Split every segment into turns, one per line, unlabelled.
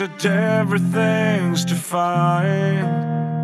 that everything's defined.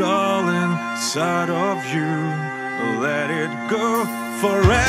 all inside of you. Let it go forever.